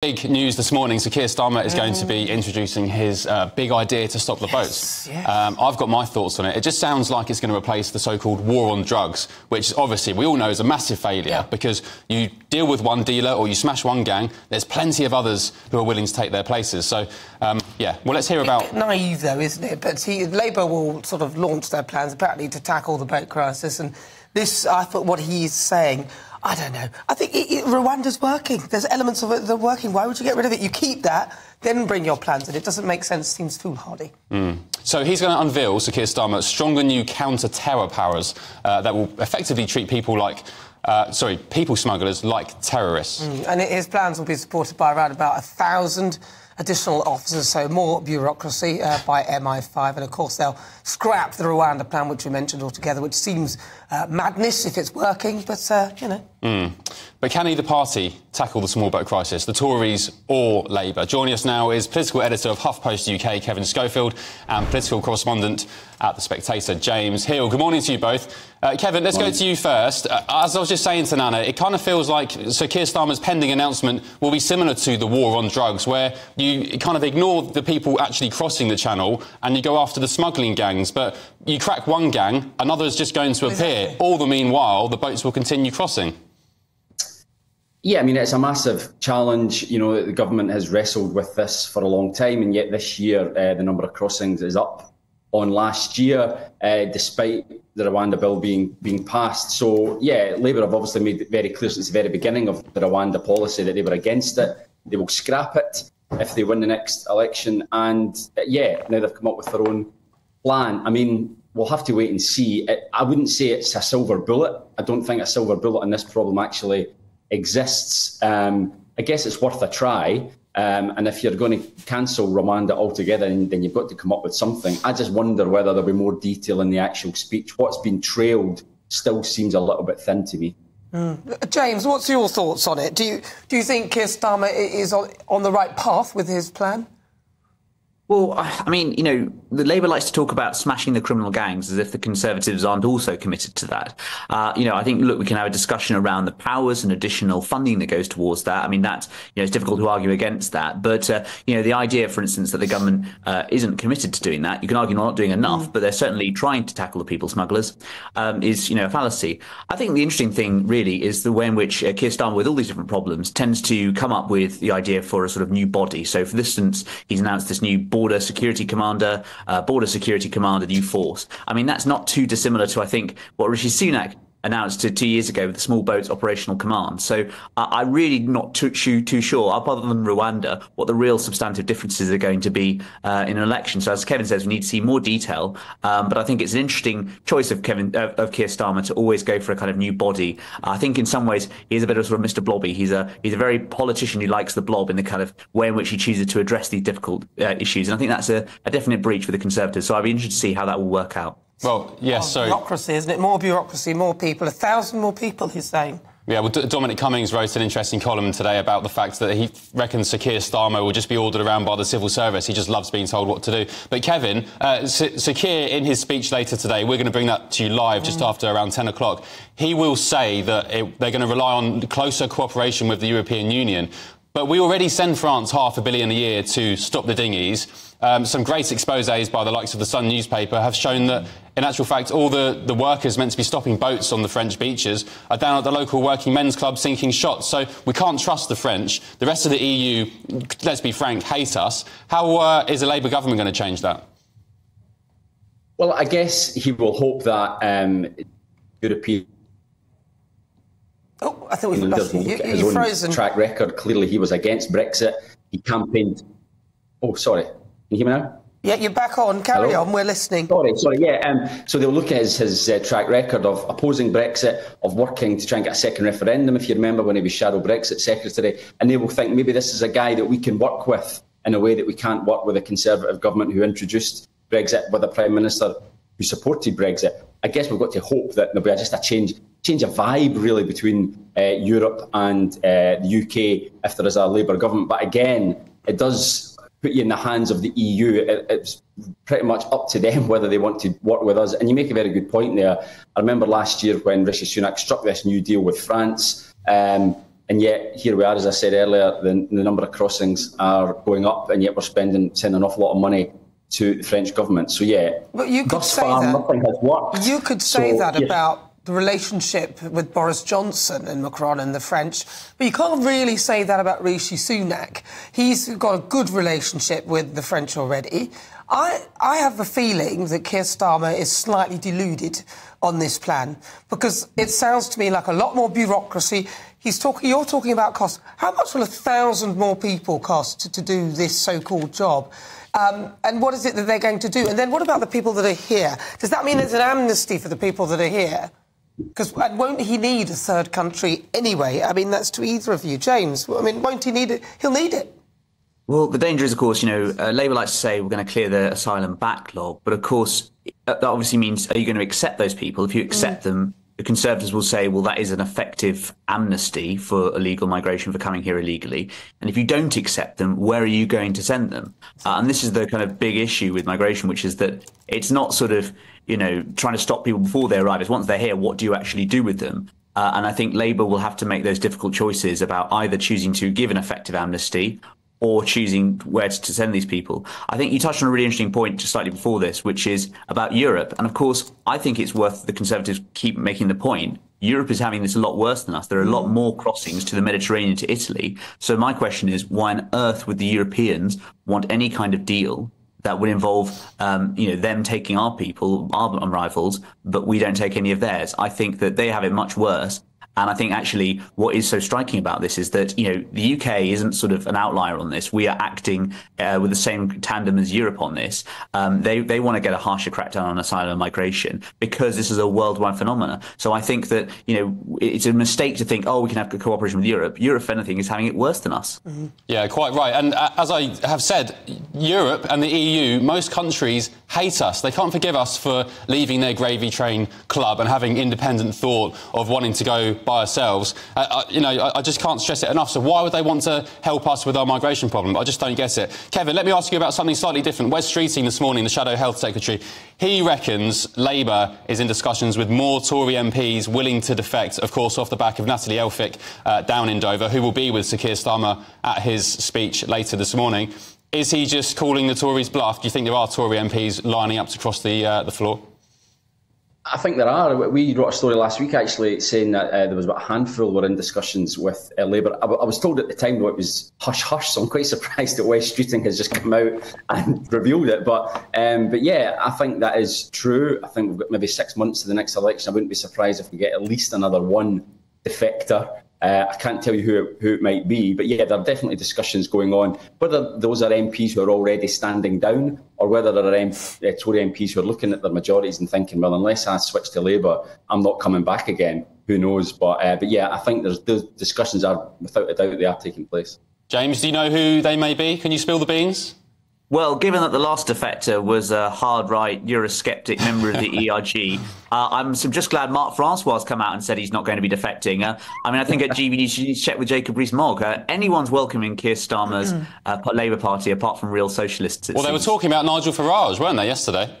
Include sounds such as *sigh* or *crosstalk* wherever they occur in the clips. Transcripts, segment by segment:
Big news this morning. So Keir Starmer is going to be introducing his uh, big idea to stop the boats. yes. Um, I've got my thoughts on it. It just sounds like it's going to replace the so-called war on drugs, which obviously we all know is a massive failure Yeah. because you deal with one dealer or you smash one gang. There's plenty of others who are willing to take their places. So um, yeah, well let's hear about. Naive, though, isn't it? But he, Labour will sort of launch their plans, apparently, to tackle the boat crisis. And this, I thought, what he's saying, I don't know. I think it, it, Rwanda's working. There's elements of it that are working. Why would you get rid of it? You keep that, then bring your plans in. It doesn't make sense. Seems foolhardy. So he's going to unveil, Sir Keir Starmer, stronger new counter-terror powers uh, that will effectively treat people like. Uh, sorry, people smugglers like terrorists. And his plans will be supported by around about a thousand additional officers, so more bureaucracy uh, by MI5. And of course, they'll scrap the Rwanda plan, which we mentioned altogether, which seems uh, madness if it's working, but, uh, you know. But can either party tackle the small boat crisis, the Tories or Labour? Joining us now is political editor of HuffPost UK, Kevin Schofield, and political correspondent at The Spectator, James Heale. Good morning to you both. Uh, Kevin, let's go to you first. Uh, as I was just saying to Nana, it kind of feels like Sir Keir Starmer's pending announcement will be similar to the war on drugs, where you kind of ignore the people actually crossing the channel and you go after the smuggling gangs. But you crack one gang, another is just going to appear. All the meanwhile, the boats will continue crossing. Yeah, I mean, it's a massive challenge. You know, the government has wrestled with this for a long time, and yet this year uh, the number of crossings is up on last year, uh, despite the Rwanda bill being being passed. So, yeah, Labour have obviously made it very clear since the very beginning of the Rwanda policy that they were against it. They will scrap it if they win the next election. And uh, yeah, now they've come up with their own plan. I mean, we'll have to wait and see. It, I wouldn't say it's a silver bullet. I don't think a silver bullet on this problem actually exists. Um, I guess it's worth a try. Um, and if you're going to cancel Rwanda altogether, then you've got to come up with something. I just wonder whether there'll be more detail in the actual speech. What's been trailed still seems a little bit thin to me. Uh, James, what's your thoughts on it? Do you, do you think Keir Starmer is on, on the right path with his plan? Well, I mean, you know, the Labour likes to talk about smashing the criminal gangs as if the Conservatives aren't also committed to that. Uh, you know, I think, look, we can have a discussion around the powers and additional funding that goes towards that. I mean, that's, you know, it's difficult to argue against that. But, uh, you know, the idea, for instance, that the government uh, isn't committed to doing that, you can argue they're not doing enough, but they're certainly trying to tackle the people smugglers, um, is, you know, a fallacy. I think the interesting thing really is the way in which uh, Keir Starmer, with all these different problems, tends to come up with the idea for a sort of new body. So, for instance, he's announced this new border security commander, uh, border security commander, new force. I mean, that's not too dissimilar to, I think, what Rishi Sunak announced two years ago with the small boats operational command. So I'm really not too, too, too sure, other than Rwanda, what the real substantive differences are going to be uh, in an election. So as Kevin says, we need to see more detail. Um, but I think it's an interesting choice of Kevin of Keir Starmer to always go for a kind of new body. I think in some ways he is a bit of sort of Mr. Blobby. He's a he's a very politician who likes the blob in the kind of way in which he chooses to address these difficult uh, issues. And I think that's a, a definite breach for the Conservatives. So I'd be interested to see how that will work out. Well, yes, so. Bureaucracy, isn't it? More bureaucracy, more people, a thousand more people, he's saying. Yeah, well, D- Dominic Cummings wrote an interesting column today about the fact that he reckons Sir Keir Starmer will just be ordered around by the civil service. He just loves being told what to do. But Kevin, uh, Sir in his speech later today, we're going to bring that to you live just after around 10 o'clock. He will say that it, they're going to rely on closer cooperation with the European Union. But we already send France half a billion a year to stop the dinghies. Um, some great exposés by the likes of the Sun newspaper have shown that, in actual fact, all the, the workers meant to be stopping boats on the French beaches are down at the local working men's club sinking shots. So we can't trust the French. The rest of the EU, let's be frank, hate us. How uh, is the Labour government going to change that? Well, I guess he will hope that um, European I thought we've lost you. look at his own frozen. track record. Clearly, he was against Brexit. He campaigned. Oh, sorry. Can you hear me now? Yeah, you're back on. Carry Hello? on. We're listening. Sorry, sorry, yeah. Um, so they'll look at his, his uh, track record of opposing Brexit, of working to try and get a second referendum, if you remember when he was shadow Brexit secretary, and they will think maybe this is a guy that we can work with in a way that we can't work with a Conservative government who introduced Brexit with a Prime Minister who supported Brexit. I guess we've got to hope that there'll be just a change, change of vibe really between uh, Europe and uh, the UK if there is a Labour government. But again, it does put you in the hands of the EU. It, it's pretty much up to them *laughs* whether they want to work with us. And you make a very good point there. I remember last year when Rishi Sunak struck this new deal with France. Um, And yet, here we are, as I said earlier, the, the number of crossings are going up, and yet we're spending, sending an awful lot of money to the French government. So, yeah, but you could thus say far, that. nothing has worked. You could say So, that about the relationship with Boris Johnson and Macron and the French, but you can't really say that about Rishi Sunak. He's got a good relationship with the French already. I, I have a feeling that Keir Starmer is slightly deluded on this plan because it sounds to me like a lot more bureaucracy. He's talking. You're talking about costs. How much will a thousand more people cost to, to do this so-called job? Um, and what is it that they're going to do? And then what about the people that are here? Does that mean there's an amnesty for the people that are here? Because won't he need a third country anyway? I mean, that's to either of you, James. I mean, won't he need it? He'll need it. Well, the danger is, of course, you know, uh, Labour likes to say we're going to clear the asylum backlog, but of course, that that obviously means are you going to accept those people? If you accept them, the Conservatives will say, well, that is an effective amnesty for illegal migration for coming here illegally. And if you don't accept them, where are you going to send them? Uh, and this is the kind of big issue with migration, which is that it's not sort of, you know, trying to stop people before they arrive. It's once they're here, what do you actually do with them? Uh, and I think Labour will have to make those difficult choices about either choosing to give an effective amnesty or choosing where to send these people. I think you touched on a really interesting point just slightly before this, which is about Europe. And of course, I think it's worth the Conservatives keep making the point. Europe is having this a lot worse than us. There are a lot more crossings to the Mediterranean to Italy. So my question is, why on earth would the Europeans want any kind of deal that would involve, um, you know, them taking our people, our rivals, but we don't take any of theirs? I think that they have it much worse. And I think actually what is so striking about this is that, you know, the UK isn't sort of an outlier on this. We are acting uh, with the same tandem as Europe on this. Um, they, they want to get a harsher crackdown on asylum and migration because this is a worldwide phenomenon. So I think that, you know, it's a mistake to think, oh, we can have good cooperation with Europe. Europe, if anything, is having it worse than us. Yeah, quite right. And uh, as I have said, Europe and the EU, most countries hate us. They can't forgive us for leaving their gravy train club and having independent thought of wanting to go by ourselves. Uh, uh, you know, I, I just can't stress it enough. So why would they want to help us with our migration problem? I just don't get it. Kevin, let me ask you about something slightly different. Wes Streeting this morning, the Shadow Health Secretary, he reckons Labour is in discussions with more Tory MPs willing to defect, of course, off the back of Natalie Elphicke uh, down in Dover, who will be with Sir Keir Starmer at his speech later this morning. Is he just calling the Tories bluff? Do you think there are Tory MPs lining up to cross the, uh, the floor? I think there are. We wrote a story last week actually saying that uh, there was about a handful were in discussions with uh, Labour. I was told at the time though it was hush hush, so I'm quite *laughs* surprised that Wes Streeting has just come out and *laughs* revealed it. But um, but yeah, I think that is true. I think we've got maybe six months to the next election. I wouldn't be surprised if we get at least another one defector. Uh, I can't tell you who it, who it might be, but yeah, there are definitely discussions going on. Whether those are MPs who are already standing down, or whether there are M- uh, Tory MPs who are looking at their majorities and thinking, well, unless I switch to Labour, I'm not coming back again. Who knows? But uh, but yeah, I think there's those discussions are without a doubt they are taking place. James, do you know who they may be? Can you spill the beans? Well, given that the last defector was a hard right Eurosceptic member of the *laughs* ERG, uh, I'm just glad Mark Francois has come out and said he's not going to be defecting. Uh, I mean, I think at GB you should check with Jacob Rees-Mogg. Uh, anyone's welcoming Keir Starmer's uh, Labour Party, apart from real socialists. it Well, they were talking about Nigel Farage, weren't they, yesterday?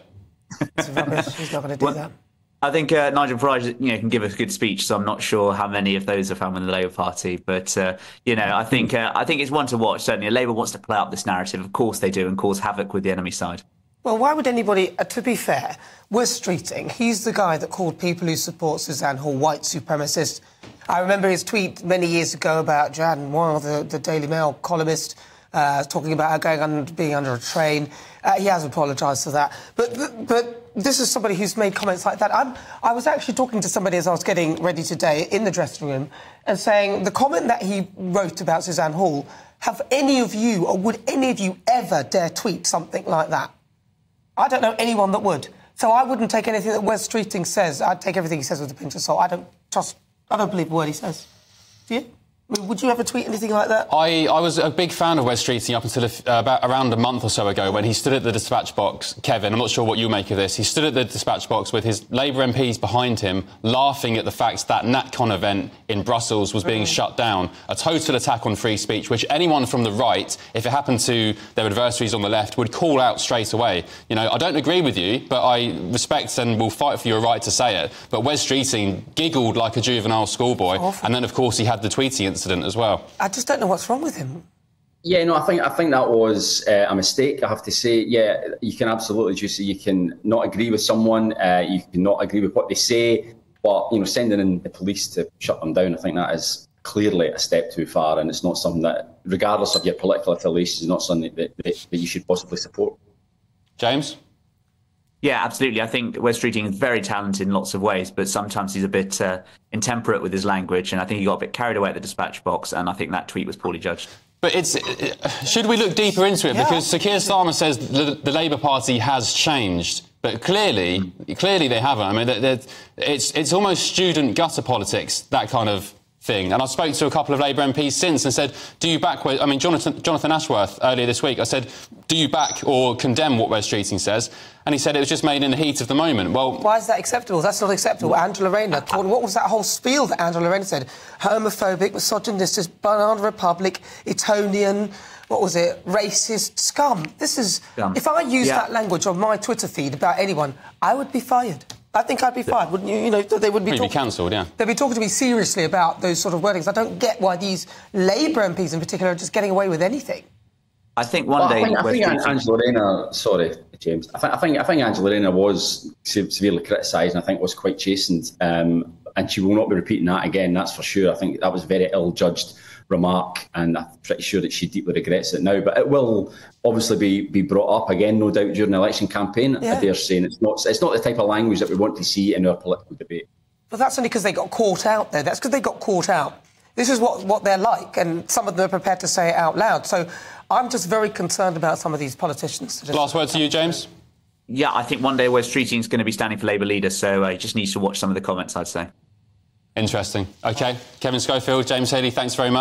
It's rubbish. He's not going to do Well- that. I think uh, Nigel Farage, you know, can give a good speech. So I'm not sure how many of those are found in the Labour Party, but uh, you know, I think uh, I think it's one to watch. Certainly, Labour wants to play up this narrative. Of course, they do, and cause havoc with the enemy side. Well, why would anybody, uh, to be fair, Wes Streeting, he's the guy that called people who support Suzanne Hall white supremacists. I remember his tweet many years ago about Jan Moir, the, the Daily Mail columnist, uh, talking about her going under, being under a train. Uh, he has apologised for that. But, but, but this is somebody who's made comments like that. I'm, I was actually talking to somebody as I was getting ready today in the dressing room and saying the comment that he wrote about Suzanne Hall, have any of you, or would any of you ever dare tweet something like that? I don't know anyone that would. So I wouldn't take anything that Wes Streeting says. I'd take everything he says with a pinch of salt. I don't trust. I don't believe a word he says. Do you? Would you ever tweet anything like that? I, I was a big fan of Wes Streeting up until a uh, about around a month or so ago when he stood at the dispatch box. Kevin, I'm not sure what you make of this. He stood at the dispatch box with his Labour MPs behind him, laughing at the fact that NatCon event in Brussels was being shut down. A total attack on free speech, which anyone from the right, if it happened to their adversaries on the left, would call out straight away. You know, I don't agree with you, but I respect and will fight for your right to say it. But Wes Streeting giggled like a juvenile schoolboy, and then, of course, he had the tweeting incident as well. I just don't know what's wrong with him. Yeah, no, I think I think that was uh, a mistake. I have to say, yeah, you can absolutely just you can not agree with someone, uh, you can not agree with what they say, but you know, sending in the police to shut them down, I think that is clearly a step too far, and it's not something that, regardless of your political affiliation, is not something that, that, that you should possibly support. James. Yeah, absolutely. I think Wes Streeting is very talented in lots of ways, but sometimes he's a bit uh, intemperate with his language, and I think he got a bit carried away at the dispatch box, and I think that tweet was poorly judged. But it's should we look deeper into it yeah. because Sir Keir Starmer says the, the, Labour Party has changed, but clearly, clearly they haven't. I mean, it's it's almost student gutter politics that kind of thing. And I spoke to a couple of Labour MPs since and said, do you back, I mean, Jonathan, Jonathan Ashworth earlier this week, I said, do you back or condemn what Wes Streeting says? And he said it was just made in the heat of the moment. Well, why is that acceptable? That's not acceptable. Angela Rayner, what was that whole spiel that Angela Rayner said? Homophobic, misogynistic, banana republic, Etonian, what was it? Racist scum. This is. Scum. If I used yeah. that language on my Twitter feed about anyone, I would be fired. I think I'd be fired, wouldn't you? You know, they would be, talk- be cancelled, yeah. They'd be talking to me seriously about those sort of wordings. I don't get why these Labour MPs in particular are just getting away with anything. I think one well, day. I think, I think Angela Rayner, sorry, James. I think, I think I think Angela Rayner was severely criticised, and I think was quite chastened. Um, and she will not be repeating that again. That's for sure. I think that was very ill judged remark, and I'm pretty sure that she deeply regrets it now. But it will obviously be be brought up again, no doubt, during the election campaign. Yeah. I dare saying it's not it's not the type of language that we want to see in our political debate. But that's only because they got caught out there. That's because they got caught out. This is what, what they're like, and some of them are prepared to say it out loud. So I'm just very concerned about some of these politicians. Last word to you, James. Yeah, I think one day Wes Streeting is going to be standing for Labour leader, so uh, he just needs to watch some of the comments, I'd say. Interesting. OK. Kevin Schofield, James Heale, thanks very much.